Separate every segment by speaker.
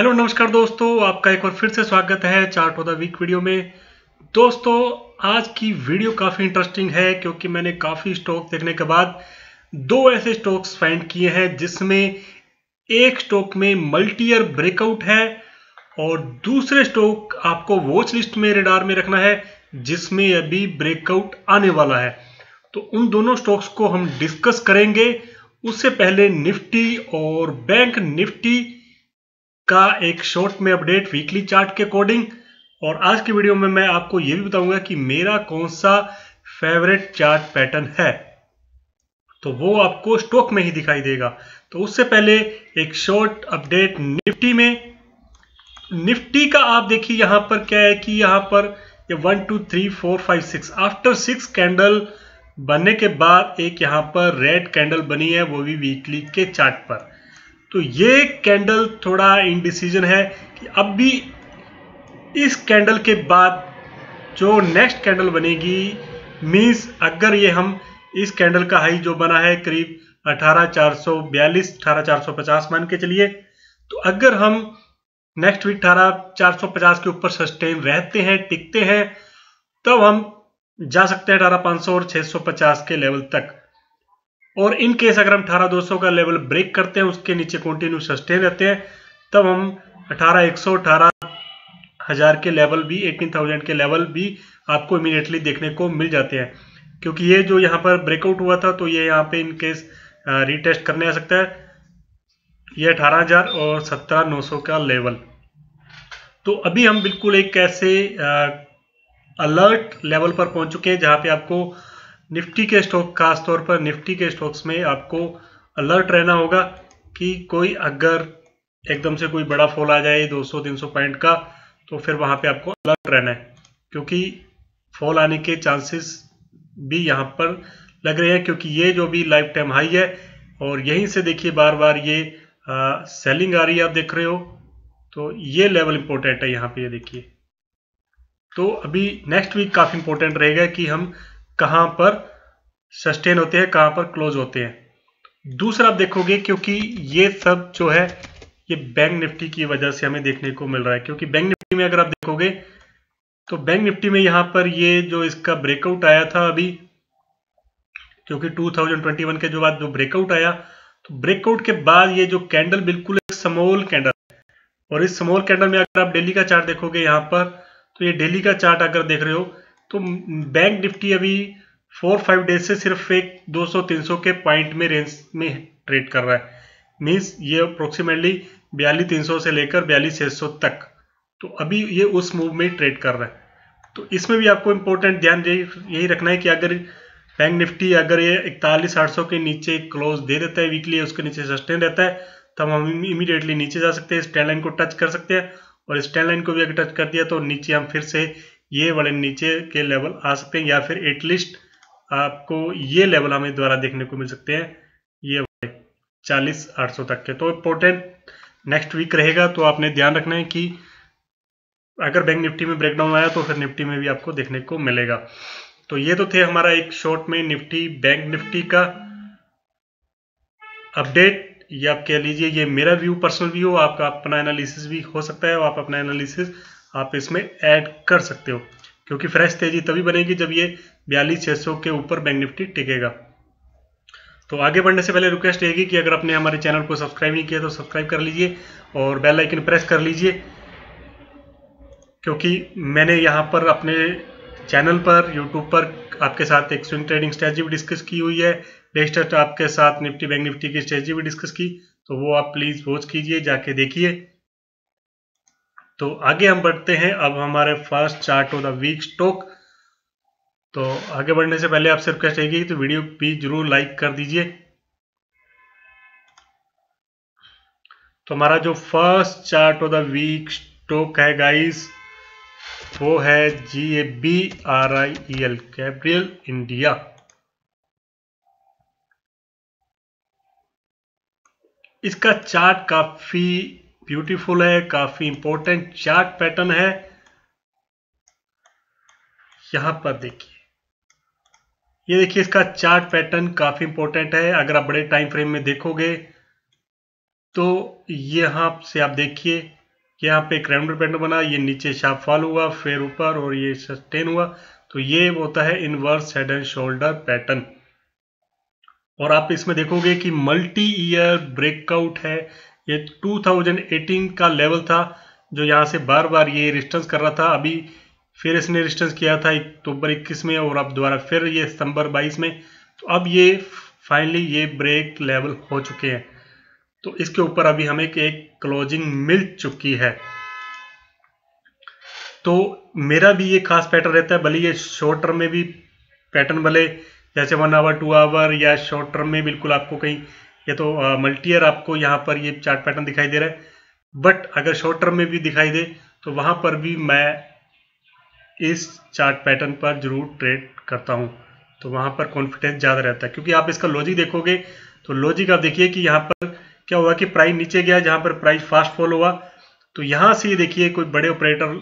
Speaker 1: Hello, नमस्कार दोस्तों, आपका एक बार फिर से स्वागत है chart of the week video में। दोस्तों, आज की वीडियो काफ़ी इंटरेस्टिंग है क्योंकि मैंने काफ़ी स्टॉक देखने के बाद दो ऐसे स्टॉक्स फाइंड किए हैं जिसमें एक स्टॉक में मल्टी ईयर ब्रेकआउट है और दूसरे स्टॉक आपको वॉच लिस्ट में रेडार में रखना है जिसमें अभी ब्रेकआउट आने वाला है। तो उन दोनों स्टॉक्स को हम डिस्कस करेंगे। उससे पहले निफ्टी और बैंक निफ्टी का एक शॉर्ट में अपडेट वीकली चार्ट के अकॉर्डिंग और आज की वीडियो में मैं आपको यह भी बताऊँगा कि मेरा कौन सा फेवरेट चार्ट पैटर्न है। तो वो आपको स्टॉक में ही दिखाई देगा। तो उससे पहले एक शॉर्ट अपडेट निफ्टी में। निफ्टी का आप देखिए यहाँ पर क्या है कि यहाँ पर ये one two three four five six after six candle बनने के बाद एक यहाँ पर रेड कैंडल बनी है, वो भी वीकली के चार्ट पर। तो ये कैंडल थोड़ा इनडिसीजन है कि अब भी इस कैंडल के बाद जो नेक्स्ट कैंडल बनेगी मीन्स अगर ये हम इस कैंडल का हाई जो बना है करीब अठारह चार सौ बयालीस, अठारह चार सौ पचास मान के चलिए तो अगर हम नेक्स्ट वीक अठारह चार सौ पचास के ऊपर सस्टेन रहते हैं, टिकते हैं, तब तो हम जा सकते हैं अठारह और छह सौ पचास के लेवल तक। और इन केस अगर हम अठारह दो का लेवल ब्रेक करते हैं, उसके नीचे कंटिन्यू सस्टेन रहते हैं, तब हम अठारह एक सौ अठारह हज़ार के लेवल भी एटीन थाउज़ेंड के लेवल भी आपको इमीडिएटली देखने को मिल जाते हैं। क्योंकि ये जो यहाँ पर ब्रेकआउट हुआ था तो ये यहाँ पे इन केस रीटेस्ट करने आ सकता है। ये अठारह हज़ार और सत्रह नौ सौ का लेवल तो अभी हम बिल्कुल एक ऐसे अलर्ट लेवल पर पहुँच चुके हैं, जहाँ पे आपको निफ्टी के स्टॉक खास तौर पर निफ्टी के स्टॉक्स में आपको अलर्ट रहना होगा कि कोई अगर एकदम से कोई बड़ा फॉल आ जाए 200-300 पॉइंट का तो फिर वहाँ पे आपको अलर्ट रहना है। क्योंकि फॉल आने के चांसेस भी यहाँ पर लग रहे हैं क्योंकि ये जो भी लाइफ टाइम हाई है और यहीं से देखिए बार बार ये आ, सेलिंग आ रही है आप देख रहे हो तो ये लेवल इंपॉर्टेंट है यहाँ पे ये देखिए। तो अभी नेक्स्ट वीक काफ़ी इंपॉर्टेंट रहेगा कि हम कहाँ पर सस्टेन होते हैं, कहाँ पर क्लोज होते हैं। दूसरा आप देखोगे क्योंकि ये सब जो है, ये बैंक निफ्टी की वजह से हमें देखने को मिल रहा है। क्योंकि बैंक निफ्टी में अगर आप देखोगे तो बैंक निफ्टी में यहाँ पर ये जो इसका ब्रेकआउट आया था अभी, क्योंकि 2021 के जो बाद जो ब्रेकआउट आया तो ब्रेकआउट के बाद ये जो कैंडल बिल्कुल एक स्मॉल कैंडल और इस स्मॉल कैंडल में अगर आप डेली का चार्ट देखोगे यहाँ पर तो ये डेली का चार्ट अगर देख रहे हो तो बैंक निफ्टी अभी फोर फाइव डेज़ से सिर्फ़ एक 200-300 के पॉइंट में रेंज में ट्रेड कर रहा है। मीन्स ये अप्रोक्सीमेटली बयालीस, तीन सौ से लेकर बयालीस छः तक। तो अभी ये उस मूव में ट्रेड कर रहा है। तो इसमें भी आपको इम्पोर्टेंट ध्यान यही रखना है कि अगर बैंक निफ्टी अगर ये इकतालीस, आठ सौ के नीचे क्लोज दे देता है वीकली उसके नीचे सस्टेन रहता है, तब हम इमीडिएटली नीचे जा सकते हैं स्टैंड लाइन को टच कर सकते हैं और स्टैंड लाइन को भी अगर टच कर दिया तो नीचे हम फिर से ये वाले नीचे के लेवल आ सकते हैं या फिर एटलीस्ट आपको ये लेवल हमें द्वारा देखने को मिल सकते हैं। ये चालीस, आठ सौ तक के। तो इम्पोर्टेंट नेक्स्ट वीक रहेगा तो आपने ध्यान रखना है कि अगर बैंक निफ्टी में ब्रेकडाउन आया तो फिर निफ्टी में भी आपको देखने को मिलेगा। तो ये तो थे हमारा एक शॉर्ट में निफ्टी बैंक निफ्टी का अपडेट ये आप कह लीजिए, ये मेरा व्यू पर्सनल व्यू आपका अपना एनालिसिस भी हो सकता है आप अपना एनालिसिस आप इसमें ऐड कर सकते हो। क्योंकि फ्रेश तेज़ी तभी बनेगी जब ये बयालीस छह सौ के ऊपर बैंक निफ्टी टिकेगा। तो आगे बढ़ने से पहले रिक्वेस्ट रहेगी कि अगर आपने हमारे चैनल को सब्सक्राइब नहीं किया तो सब्सक्राइब कर लीजिए और बेल आइकन प्रेस कर लीजिए। क्योंकि मैंने यहाँ पर अपने चैनल पर यूट्यूब पर आपके साथ एक स्विंग ट्रेडिंग स्ट्रेटजी भी डिस्कस की हुई है। लेटेस्ट आपके साथ निफ्टी बैंक निफ्टी की स्ट्रेटजी भी डिस्कस की। तो वो आप प्लीज़ वॉच कीजिए, जाके देखिए। तो आगे हम बढ़ते हैं। अब हमारे first chart of the week stock तो आगे बढ़ने से पहले आपसे रिक्वेस्ट रहेगी तो वीडियो भी ज़रूर लाइक कर दीजिए। तो हमारा जो first chart of the week stock है गाइस वो है G A B R I L कैप्रियल India इसका चार्ट काफ़ी ब्यूटीफुल है, काफ़ी इंपॉर्टेंट चार्ट पैटर्न है। यहाँ पर देखिए। ये देखिए, इसका चार्ट पैटर्न काफ़ी इंपॉर्टेंट है। अगर आप बड़े टाइम फ्रेम में देखोगे तो यहाँ से आप देखिए, यहाँ पे एक पैटर्न बना, ये नीचे शार्प फॉल हुआ, फिर ऊपर, और ये सस्टेन हुआ। तो ये होता है inverse head and shoulder pattern और आप इसमें देखोगे कि मल्टी ईयर ब्रेकआउट है। ये 2018 का लेवल था, जो यहाँ से बार बार ये रिस्टेंस कर रहा था। अभी फिर इसने रिस्टेंस किया था अक्टूबर इक्कीस में और अब दोबारा फिर ये सितंबर 22 में। तो अब ये फाइनली ये ब्रेक लेवल हो चुके हैं। तो इसके ऊपर अभी हमें एक क्लोजिंग मिल चुकी है। तो मेरा भी ये खास पैटर्न रहता है, भले ये शॉर्ट टर्म में भी पैटर्न भले जैसे वन आवर टू आवर या शॉर्ट टर्म में बिल्कुल आपको कहीं, या तो मल्टीयर आपको यहाँ पर ये चार्ट पैटर्न दिखाई दे रहा है। बट अगर शॉर्ट टर्म में भी दिखाई दे तो वहाँ पर भी मैं इस चार्ट पैटर्न पर ज़रूर ट्रेड करता हूँ। तो वहाँ पर कॉन्फिडेंस ज़्यादा रहता है, क्योंकि आप इसका लॉजिक देखोगे तो लॉजिक आप देखिए कि यहाँ पर क्या हुआ कि प्राइस नीचे गया, जहाँ पर प्राइस फास्ट फॉल हुआ। तो यहाँ से देखिए, कोई बड़े ऑपरेटर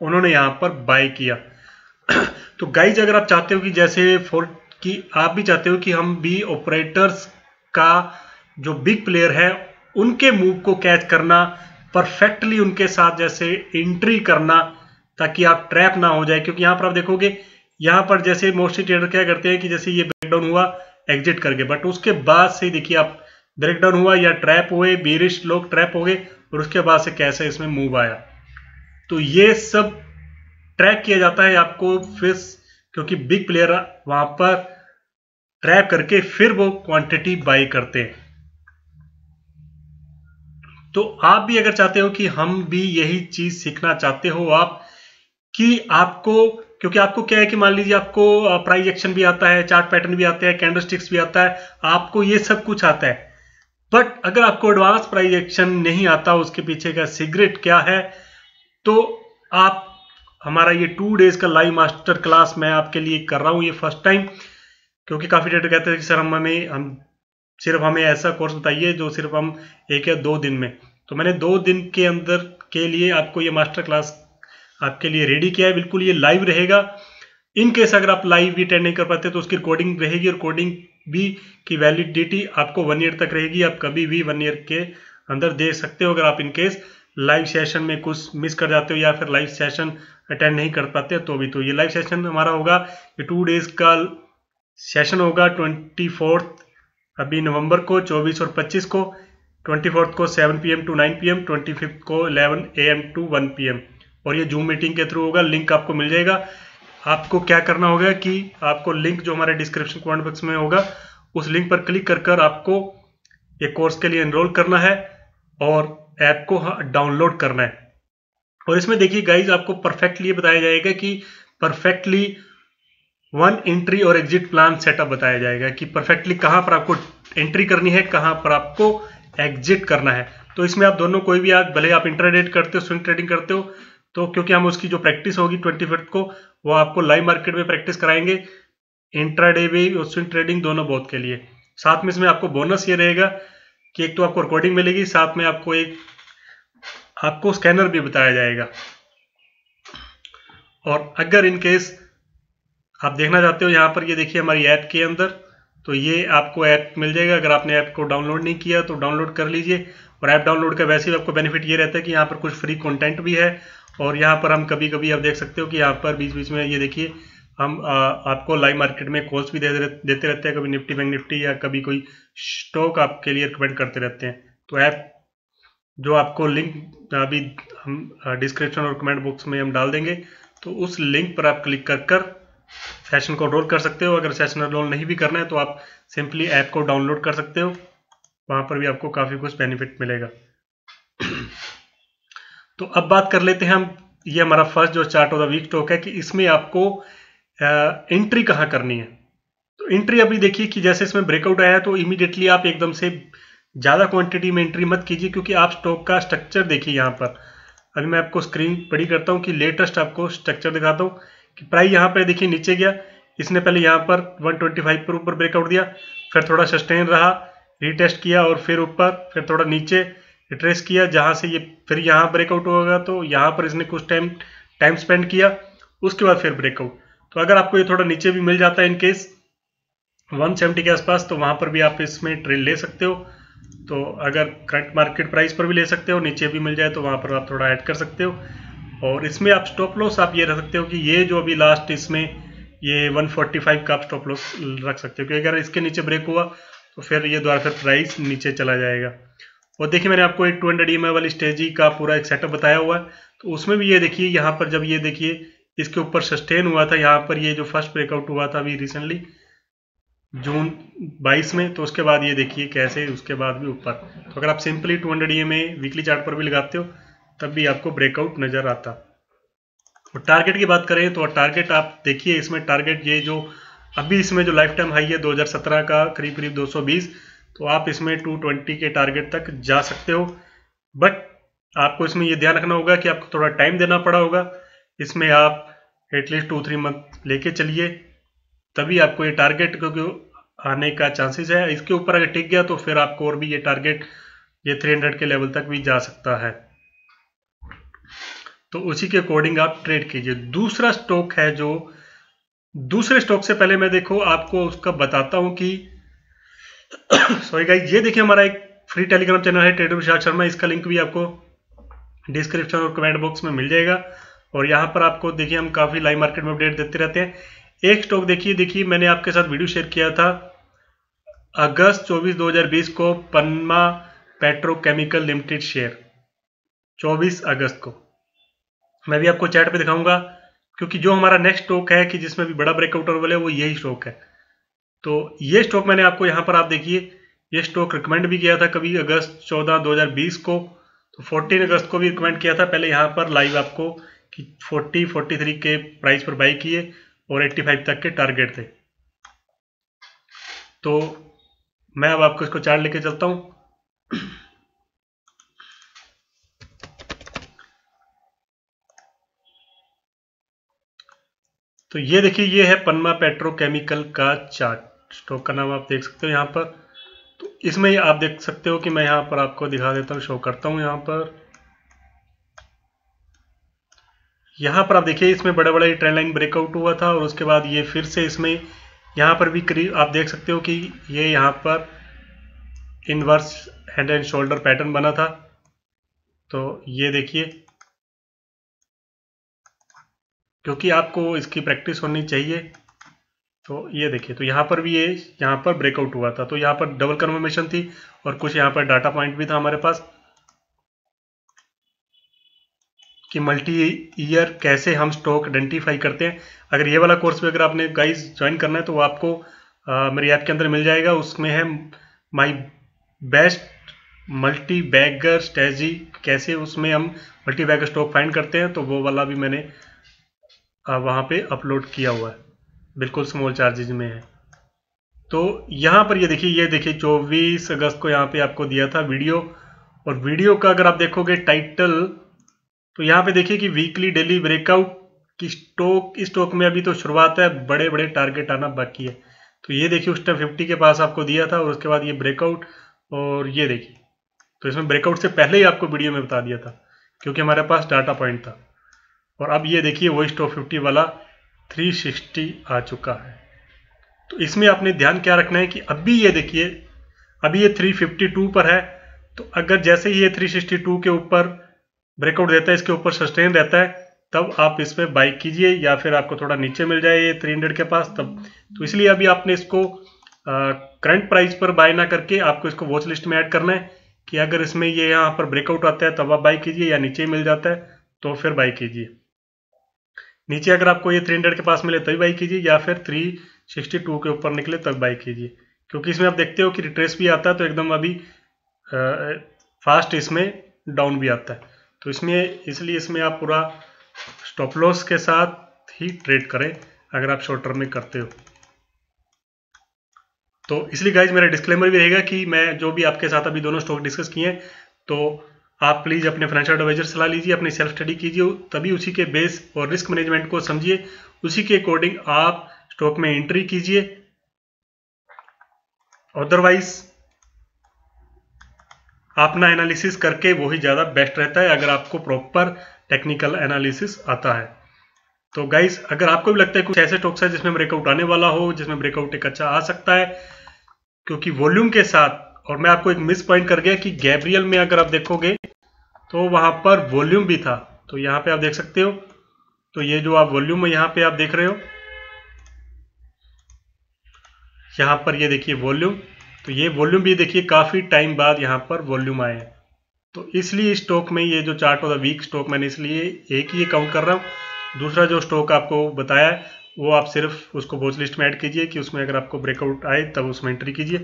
Speaker 1: उन्होंने यहाँ पर बाय किया। तो गाइज़ अगर आप चाहते हो कि जैसे फोर कि आप भी चाहते हो कि हम भी ऑपरेटर्स का जो बिग प्लेयर है, उनके मूव को कैच करना परफेक्टली उनके साथ जैसे एंट्री करना ताकि आप ट्रैप ना हो जाए, क्योंकि यहाँ पर आप देखोगे, यहाँ पर जैसे मोस्टली ट्रेडर क्या करते हैं कि जैसे ये ब्रेकडाउन हुआ एग्जिट करके बट उसके बाद से देखिए आप ब्रेकडाउन हुआ या ट्रैप हुए बीरिश लोग ट्रैप हो गए, और उसके बाद से कैसे इसमें मूव आया। तो ये सब ट्रैक किया जाता है आपको फिर क्योंकि बिग प्लेयर वहाँ पर ट्रैप करके फिर वो क्वांटिटी बाई करते हैं। तो आप भी अगर चाहते हो कि हम भी यही चीज़ सीखना चाहते हो, आप कि आपको, क्योंकि आपको क्या है कि मान लीजिए आपको प्राइस एक्शन भी आता है चार्ट पैटर्न भी आता है कैंडलस्टिक्स भी आता है, आपको ये सब कुछ आता है। बट अगर आपको एडवांस प्राइस एक्शन नहीं आता, उसके पीछे का सीक्रेट क्या है तो आप, हमारा ये टू डेज़ का लाइव मास्टर क्लास मैं आपके लिए कर रहा हूँ ये फ़र्स्ट टाइम क्योंकि काफ़ी ट्रेडर कहते हैं कि सर, हम हमें, हम सिर्फ़ हमें ऐसा कोर्स बताइए जो सिर्फ़ हम एक या दो दिन में। तो मैंने दो दिन के अंदर, के लिए आपको ये मास्टर क्लास आपके लिए रेडी किया है, बिल्कुल ये लाइव रहेगा। इन केस अगर आप लाइव भी अटेंड नहीं कर पाते तो उसकी रिकॉर्डिंग रहेगी और रिकॉर्डिंग भी की वैलिडिटी आपको वन ईयर तक रहेगी। आप कभी भी वन ईयर के अंदर दे सकते हो, अगर आप इन केस लाइव सेशन में कुछ मिस कर जाते हो या फिर लाइव सेशन अटेंड नहीं कर पाते तो भी तो ये लाइव सेशन हमारा होगा। ये टू डेज़ का सेशन होगा ट्वेंटी फोर्थ अभी नवंबर को, चौबीस और पच्चीस को ट्वेंटी फोर्थ को seven P M to nine P M twenty fifth को eleven A M to one P M और ये जूम मीटिंग के थ्रू होगा लिंक आपको मिल जाएगा। आपको क्या करना होगा कि आपको लिंक जो हमारे डिस्क्रिप्शन कमेंट बॉक्स में होगा, उस लिंक पर क्लिक कर कर आपको ये कोर्स के लिए एनरोल करना है और ऐप को डाउनलोड करना है। और इसमें देखिए गाइज़ आपको परफेक्टली ये बताया जाएगा कि परफेक्टली वन एंट्री और एग्जिट प्लान सेटअप बताया जाएगा कि परफेक्टली कहाँ पर आपको एंट्री करनी है, कहाँ पर आपको एग्जिट करना है। तो इसमें आप दोनों कोई भी आप भले आप इंटरडेट करते हो स्विंग ट्रेडिंग करते हो तो क्योंकि हम उसकी जो प्रैक्टिस होगी ट्वेंटी फिफ्थ को, वो आपको लाइव मार्केट में प्रैक्टिस कराएँगे। इंट्राडे भी और स्विंग ट्रेडिंग दोनों बहुत के लिए। साथ में इसमें आपको बोनस ये रहेगा कि एक तो आपको रिकॉर्डिंग मिलेगी, साथ में आपको एक, आपको स्कैनर भी बताया जाएगा। और अगर इन केस आप देखना चाहते हो, यहाँ पर ये देखिए हमारी ऐप के अंदर तो ये आपको ऐप मिल जाएगा। अगर आपने ऐप को डाउनलोड नहीं किया तो डाउनलोड कर लीजिए। और ऐप डाउनलोड का वैसे भी आपको बेनिफिट ये रहता है कि यहाँ पर कुछ फ्री कंटेंट भी है। और यहाँ पर हम कभी कभी आप देख सकते हो कि यहाँ पर बीच बीच में ये देखिए हम आ, आपको लाइव मार्केट में कोर्स भी दे, देते रहते हैं कभी निफ्टी बैंक निफ्टी या कभी कोई स्टॉक आपके लिए रिकमेंड करते रहते हैं। तो ऐप जो आपको लिंक अभी हम डिस्क्रिप्शन और कमेंट बॉक्स में हम डाल देंगे तो उस लिंक पर आप क्लिक कर कर सेशन को रोल कर सकते हो। अगर सेशन रोल नहीं भी करना है तो आप सिंपली ऐप को डाउनलोड कर सकते हो। वहाँ पर भी आपको काफ़ी कुछ बेनिफिट मिलेगा। तो अब बात कर लेते हैं हम, ये हमारा फ़र्स्ट जो chart of the week stock है कि इसमें आपको एंट्री कहाँ करनी है। तो एंट्री अभी देखिए कि जैसे इसमें ब्रेकआउट आया तो इमीडिएटली आप एकदम से ज़्यादा क्वांटिटी में एंट्री मत कीजिए, क्योंकि आप स्टॉक का स्ट्रक्चर देखिए यहाँ पर। अभी मैं आपको स्क्रीन बड़ी करता हूँ कि लेटेस्ट आपको स्ट्रक्चर दिखाता हूँ कि प्राइस यहाँ पर देखिए नीचे गया। इसने पहले यहाँ पर 125 पर ऊपर ब्रेकआउट दिया, फिर थोड़ा सस्टेन रहा रीटेस्ट किया और फिर ऊपर, फिर थोड़ा नीचे रिट्रेस किया, जहाँ से ये फिर यहाँ ब्रेकआउट होगा तो यहाँ पर इसने कुछ टाइम टाइम स्पेंड किया, उसके बाद फिर ब्रेकआउट तो अगर आपको ये थोड़ा नीचे भी मिल जाता है इनकेस 170 के आसपास तो वहाँ पर भी आप इसमें ट्रेड ले सकते हो। तो अगर करंट मार्केट प्राइस पर भी ले सकते हो, नीचे भी मिल जाए तो वहाँ पर आप थोड़ा ऐड कर सकते हो। और इसमें आप स्टॉप लॉस आप ये रख सकते हो कि ये जो अभी लास्ट इसमें, ये 145 का आप स्टॉप लॉस रख सकते हो, क्योंकि अगर इसके नीचे ब्रेक हुआ तो फिर ये द्वारा फिर प्राइस नीचे चला जाएगा। और देखिए मैंने आपको एक टू हंड्रेड ई वाली स्टेजी का पूरा एक सेटअप बताया हुआ है। तो उसमें भी ये देखिए, यहाँ पर जब ये देखिए, इसके ऊपर सस्टेन हुआ था, यहाँ पर ये जो फ़र्स्ट ब्रेकआउट हुआ था अभी रिसेंटली जून 22 में तो उसके बाद ये देखिए कैसे, उसके बाद भी ऊपर। तो अगर आप सिंपली 200 हंड्रेड में वीकली चार्ट पर भी लगाते हो, तब भी आपको ब्रेकआउट नज़र आता। और टारगेट की बात करें तो टारगेट आप देखिए, इसमें टारगेट ये जो, अभी इसमें जो लाइफ टाइम हाई है 2017 का करीब करीब 220 तो आप इसमें 220 के टारगेट तक जा सकते हो। बट आपको इसमें ये ध्यान रखना होगा कि आपको थोड़ा टाइम देना पड़ा होगा। इसमें आप एटलीस्ट टू थ्री मंथ लेके चलिए, तभी आपको ये टारगेट क्योंकि आने का चांसेस है, इसके ऊपर अगर टिक गया तो फिर आपको और भी ये टारगेट ये 300 के लेवल तक भी जा सकता है। तो उसी के अकॉर्डिंग आप ट्रेड कीजिए। दूसरा स्टॉक है जो, दूसरे स्टॉक से पहले मैं देखो, आपको उसका बताता हूँ कि सॉरी गाइस ये देखिए हमारा एक फ्री टेलीग्राम चैनल है ट्रेडर विशाल शर्मा इसका लिंक भी आपको डिस्क्रिप्शन और कमेंट बॉक्स में मिल जाएगा। और यहाँ पर आपको देखिए, हम काफ़ी लाइव मार्केट में अपडेट देते रहते हैं। एक स्टॉक देखिए देखिए, मैंने आपके साथ वीडियो शेयर किया था। अगस्त 24 2020 को पन्मा पेट्रोकेमिकल लिमिटेड शेयर 24 अगस्त को। मैं भी आपको चैट पे दिखाऊँगा, क्योंकि जो हमारा नेक्स्ट स्टॉक है कि जिसमें भी बड़ा ब्रेकआउट वाले वो यही स्टॉक है। तो ये स्टॉक मैंने आपको यहाँ पर आप देखिए, ये स्टॉक रिकमेंड भी किया था कभी अगस्त 14 2020 को तो 14 अगस्त को भी रिकमेंड किया था। पहले यहाँ पर लाइव आपको कि 40 43 के प्राइस पर बाई किए और 85 तक के टारगेट थे। तो मैं अब आपको इसको चार्ट लेके चलता हूँ। तो ये देखिए, ये है पन्मा पेट्रोकेमिकल का चार्ट स्टॉक का नाम आप देख सकते हो यहाँ पर। तो इसमें आप देख सकते हो कि मैं यहाँ पर आपको दिखा देता हूँ शो करता हूँ यहाँ पर। यहाँ पर आप देखिए, इसमें बड़ा बड़ा ट्रेंड लाइन ब्रेकआउट हुआ था और उसके बाद ये फिर से इसमें यहाँ पर भी करीब आप देख सकते हो कि ये यहाँ पर inverse head and shoulder pattern बना था। तो ये देखिए, क्योंकि आपको इसकी प्रैक्टिस होनी चाहिए। तो ये देखिए तो यहाँ पर भी ये, यहाँ पर ब्रेकआउट हुआ था। तो यहाँ पर डबल कन्फर्मेशन थी और कुछ यहाँ पर डाटा पॉइंट भी था हमारे पास कि मल्टी ईयर कैसे हम स्टॉक आइडेंटिफाई करते हैं। अगर ये वाला कोर्स भी अगर आपने गाइस ज्वाइन करना है तो वो आपको मेरी ऐप के अंदर मिल जाएगा। उसमें है my best multi bagger strategy कैसे उसमें हम मल्टी बैगर स्टॉक फाइंड करते हैं। तो वो वाला भी मैंने वहाँ पे अपलोड किया हुआ है। बिल्कुल स्मॉल चार्जेज में है। तो यहाँ पर ये देखिए ये देखिए, चौबीस अगस्त को यहाँ पे आपको दिया था वीडियो। और वीडियो का अगर आप देखोगे टाइटल तो यहाँ पे देखिए कि वीकली डेली ब्रेकआउट की स्टॉक स्टॉक में अभी तो शुरुआत है बड़े बड़े टारगेट आना बाकी है। तो ये देखिए, उस टाइम फिफ्टी के पास आपको दिया था, और उसके बाद ये ब्रेकआउट और ये देखिए। तो इसमें ब्रेकआउट से पहले ही आपको वीडियो में बता दिया था, क्योंकि हमारे पास डाटा पॉइंट था। और अब ये देखिए, वही स्टॉक फिफ्टी वाला थ्री सिक्सटी आ चुका है। तो इसमें आपने ध्यान क्या रखना है कि अभी ये देखिए, अभी ये थ्री फिफ्टी टू पर है तो अगर जैसे ही ये थ्री सिक्सटी टू के ऊपर ब्रेकआउट देता है, इसके ऊपर सस्टेन रहता है, तब आप इस पर बाइक कीजिए या फिर आपको थोड़ा नीचे मिल जाए ये थ्री हंड्रेड के पास, तब तो इसलिए अभी आपने इसको करंट प्राइस पर बाय ना करके आपको इसको वॉच लिस्ट में ऐड करना है कि अगर इसमें ये यहाँ पर ब्रेकआउट आता है, तब आप बाई कीजिए या नीचे मिल जाता है तो फिर बाई कीजिए। नीचे अगर आपको ये थ्री हंड्रेड के पास मिले तभी बाई कीजिए, या फिर थ्री सिक्सटी टू के ऊपर निकले तब बाई कीजिए। क्योंकि इसमें आप देखते हो कि रिट्रेस भी आता है तो एकदम अभी फास्ट इसमें डाउन भी आता है। तो इसमें, इसलिए इसमें आप पूरा स्टॉप लॉस के साथ ही ट्रेड करें, अगर आप शॉर्ट टर्म में करते हो। तो इसलिए गाइज़ मेरा डिस्क्लेमर भी रहेगा कि मैं जो भी आपके साथ अभी दोनों स्टॉक डिस्कस किए हैं तो आप प्लीज़ अपने फाइनेंशियल एडवाइजर सलाह लीजिए, अपनी सेल्फ स्टडी कीजिए, तभी उसी के बेस और रिस्क मैनेजमेंट को समझिए। उसी के अकॉर्डिंग आप स्टॉक में एंट्री कीजिए। अदरवाइज़ अपना एनालिसिस करके वो ही ज़्यादा बेस्ट रहता है अगर आपको प्रॉपर टेक्निकल एनालिसिस आता है। तो गाइस अगर आपको भी लगता है कुछ ऐसे स्टॉक्स है जिसमें ब्रेकआउट आने वाला हो, जिसमें ब्रेकआउट एक अच्छा आ सकता है, क्योंकि वॉल्यूम के साथ, और मैं आपको एक मिस पॉइंट कर गया कि गैब्रियल में अगर आप देखोगे तो वहाँ पर वॉल्यूम भी था। तो यहाँ पे आप देख सकते हो। तो ये जो आप वॉल्यूम यहाँ पे आप देख रहे हो, यहाँ पर ये देखिए वॉल्यूम। तो ये वॉल्यूम भी देखिए, काफ़ी टाइम बाद यहाँ पर वॉल्यूम आए हैं। तो इसलिए स्टॉक में ये जो chart of the week stock मैंने इसलिए एक ही काउंट कर रहा हूँ। दूसरा जो स्टॉक आपको बताया, वो आप सिर्फ़ उसको वॉच लिस्ट में ऐड कीजिए कि उसमें अगर आपको ब्रेकआउट आए, तब उसमें एंट्री कीजिए।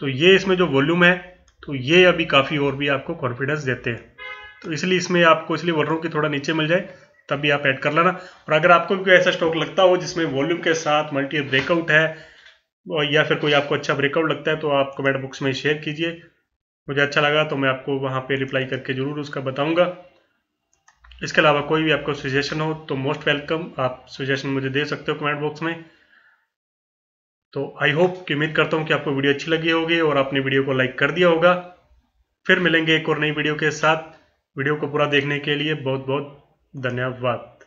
Speaker 1: तो ये इसमें जो वॉल्यूम है तो ये अभी काफ़ी और भी आपको कॉन्फिडेंस देते हैं। तो इसलिए इसमें आपको, इसलिए बोल रहा हूँ कि थोड़ा नीचे मिल जाए तब भी आप ऐड कर लेना। और अगर आपको भी कोई ऐसा स्टॉक लगता हो जिसमें वॉल्यूम के साथ मल्टी ब्रेकआउट है या फिर कोई आपको अच्छा ब्रेकआउट लगता है तो आप कमेंट बॉक्स में शेयर कीजिए। मुझे अच्छा लगा तो मैं आपको वहाँ पे रिप्लाई करके ज़रूर उसका बताऊँगा। इसके अलावा कोई भी आपको सजेशन हो तो मोस्ट वेलकम आप सजेशन मुझे दे सकते हो कमेंट बॉक्स में। तो आई होप कि उम्मीद करता हूँ कि आपको वीडियो अच्छी लगी होगी और आपने वीडियो को लाइक कर दिया होगा। फिर मिलेंगे एक और नई वीडियो के साथ। वीडियो को पूरा देखने के लिए बहुत बहुत धन्यवाद।